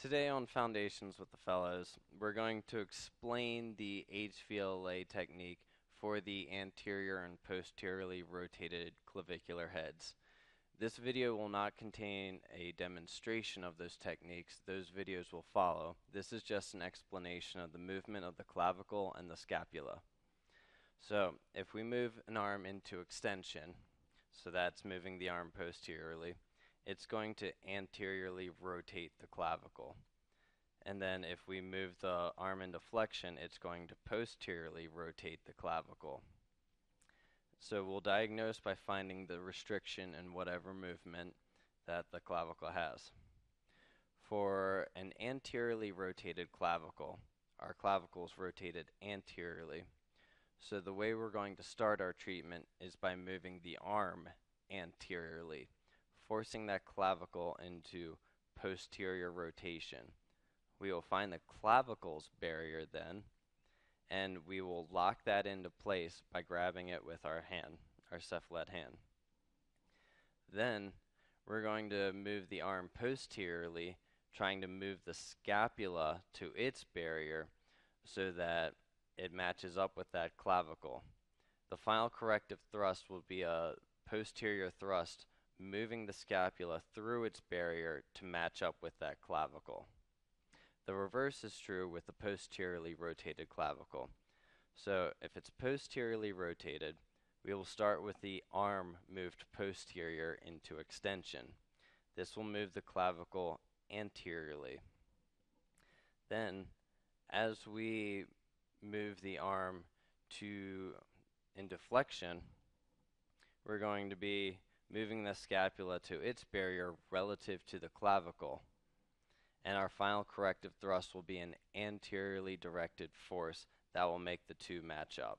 Today on Foundations with the Fellows, we're going to explain the HVLA technique for the anterior and posteriorly rotated clavicular heads. This video will not contain a demonstration of those techniques. Those videos will follow. This is just an explanation of the movement of the clavicle and the scapula. So if we move an arm into extension, so that's moving the arm posteriorly, it's going to anteriorly rotate the clavicle. And then if we move the arm into flexion, it's going to posteriorly rotate the clavicle. So we'll diagnose by finding the restriction in whatever movement that the clavicle has. For an anteriorly rotated clavicle, our clavicle is rotated anteriorly. So the way we're going to start our treatment is by moving the arm anteriorly forcing that clavicle into posterior rotation. We will find the clavicle's barrier then, and we will lock that into place by grabbing it with our hand, our cephalad hand. Then we're going to move the arm posteriorly, trying to move the scapula to its barrier so that it matches up with that clavicle. The final corrective thrust will be a posterior thrust moving the scapula through its barrier to match up with that clavicle. The reverse is true with the posteriorly rotated clavicle. So if it's posteriorly rotated, we will start with the arm moved posterior into extension. This will move the clavicle anteriorly. Then, as we move the arm to into flexion, we're going to be moving the scapula to its barrier relative to the clavicle. And our final corrective thrust will be an anteriorly directed force that will make the two match up.